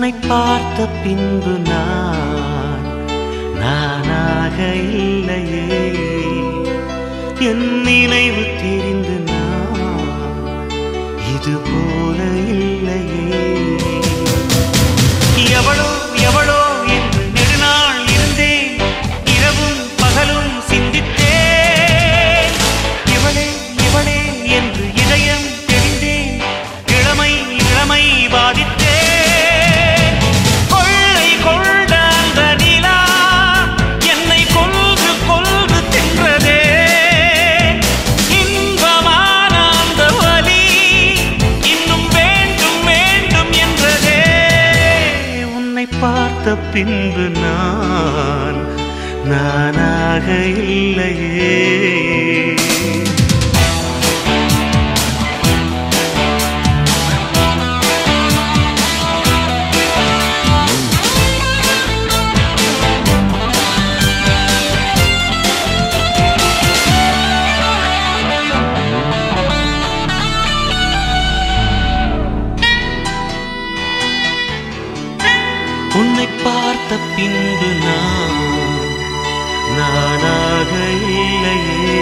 உன்னை பார்த்த பின்பு நான் நானாக இல்லையே. என் நினைவு தெரிந்து நான் இது போல இல்லையே. எவ்வளோ எவ்வளோ பார்த்த பின்பு நான் நானாக இல்லையே. பார்த்த பின்பு நான் நானாக இல்லையே.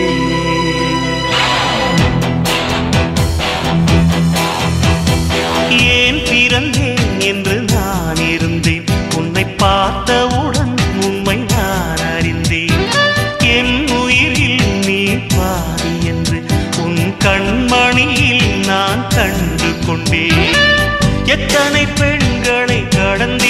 ஏன் பிறந்தேன் என்று நான் இருந்தேன்? உன்னை பார்த்தவுடன் உண்மை நான் அறிந்தேன். என் உயிரில் நீ பாதி என்று உன் கண்மணியில் நான் கண்டு கொண்டேன். எத்தனை பெண்களை கடந்து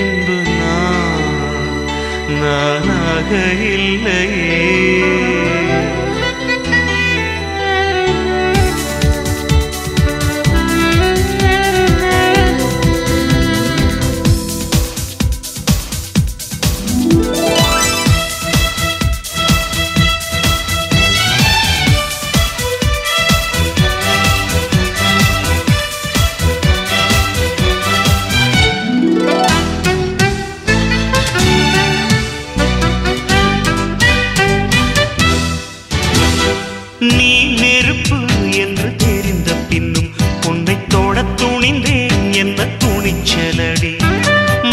பின்பு நான் நானாக இல்லையே.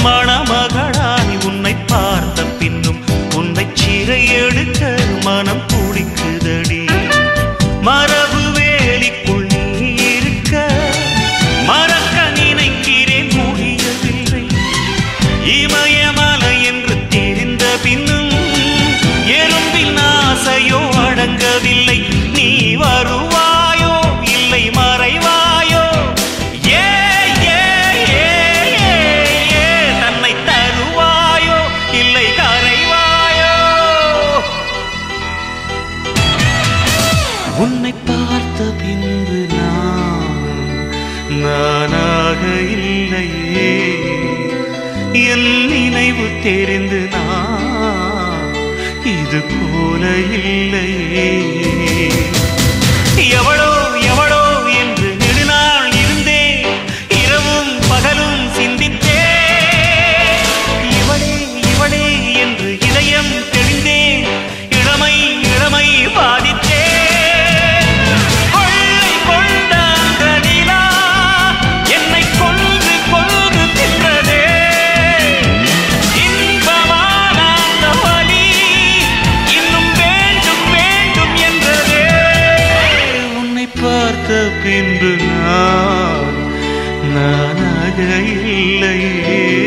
மணமகளாய் உன்னை பார்த்த பின்னும் உன்னை சிறை எடுக்க மனம் துடிக்குதடி. மரபு வேலிக்குள் நீ இருக்க மறக்க நினைக்கிறேன் முடியவில்லை. இமயமலை என்று தெரிந்த பின்னும் எறும்பின் ஆசையோ அடங்கவில்லை. உருவாக இல்லையே. என் நினைவு தெரிந்து நான் இது போல இல்லையே. பின்பு நான் நானாக இல்லையே